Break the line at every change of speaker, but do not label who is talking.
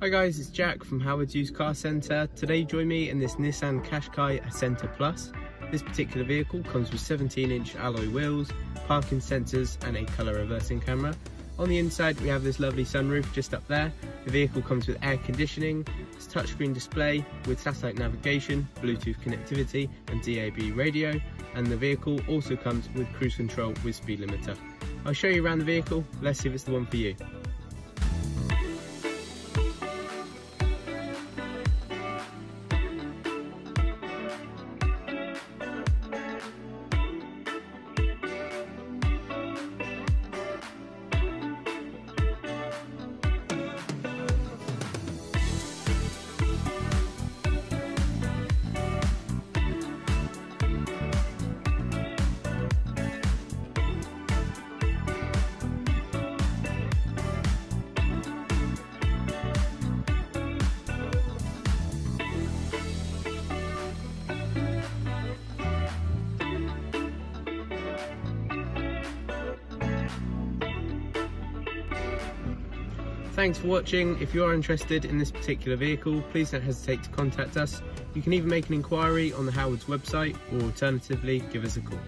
Hi guys, it's Jack from Howard's Used Car Centre. Today join me in this Nissan Qashqai Acenta Plus. This particular vehicle comes with 17 inch alloy wheels, parking sensors and a colour reversing camera. On the inside we have this lovely sunroof just up there. The vehicle comes with air conditioning, it's touchscreen display with satellite navigation, Bluetooth connectivity and DAB radio and the vehicle also comes with cruise control with speed limiter. I'll show you around the vehicle, let's see if it's the one for you. Thanks for watching. If you are interested in this particular vehicle, please don't hesitate to contact us. You can even make an inquiry on the Howard's website or alternatively give us a call.